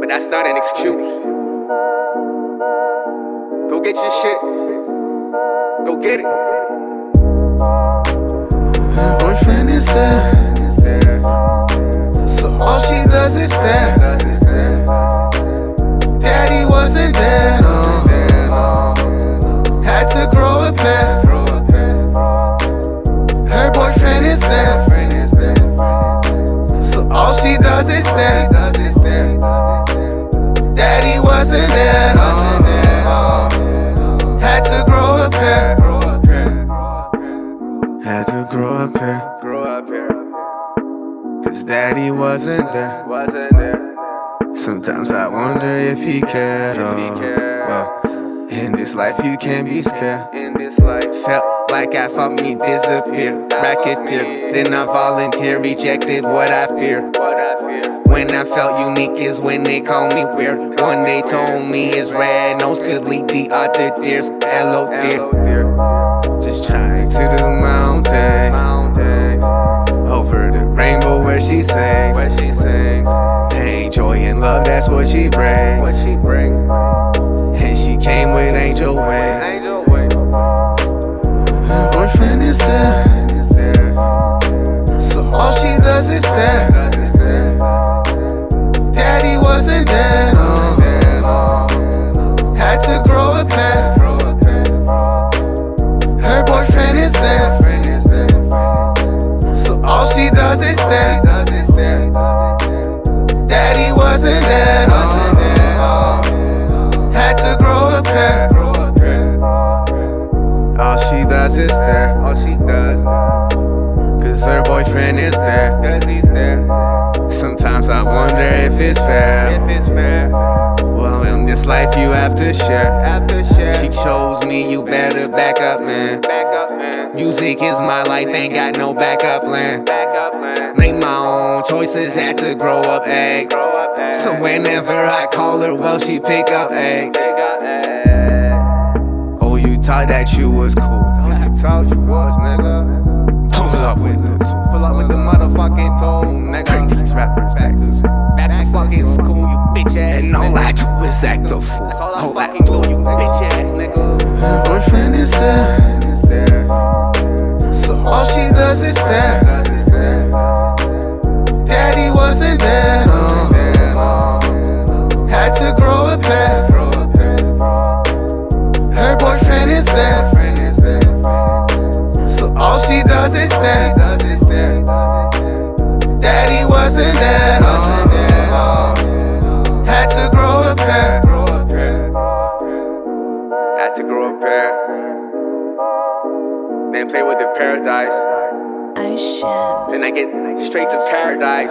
But that's not an excuse. Go get your shit. Go get it. Her boyfriend is there. Wasn't there. No. Had to grow a pair. Had to grow a pair. Grow up here. Cause daddy wasn't there. Wasn't there. Sometimes I wonder if he cared. If cared. Well, in this life you can't be scared. In this life. Felt like I fought me disappear. Racketeer. Then I volunteer, rejected what I fear. What I fear. When I felt unique is when they called me weird. One they told me his red nose could lead the other deers. Hello, dear. Just trying to the mountains. Over the rainbow where she sings. What she sings. Pain, joy, and love, that's what she brings. What she brings. And she came with. Angel wings. Grow a pair. Grow up here. All she does is stare. All she does. Cause her boyfriend is there. Cause he's there. Sometimes I wonder if it's fair. If it's fair. Well, in this life you have to share. Have to share. She chose me, you better back up, man. Back up, man. Music is my life, ain't got no backup plan. Back up, man. Make my own choices, had to grow up, egg. Grow up. So whenever I call her, well, she pick up, egg. Eh. Oh, you thought that you was cool. I told you was, nigga. Pull up with the tool. Pull up with the motherfucking tool, Bring nigga. these rappers back to school. Back to fucking school, you bitch ass. And all. I do is act a fool. That's all I All fucking do, she doesn't stare. Does it's there. Does it's there. Daddy wasn't there. Wasn't there. No. No. Had to grow a pair. Grow up here. Had to grow up here. Then play with the paradise. Then I get straight to paradise.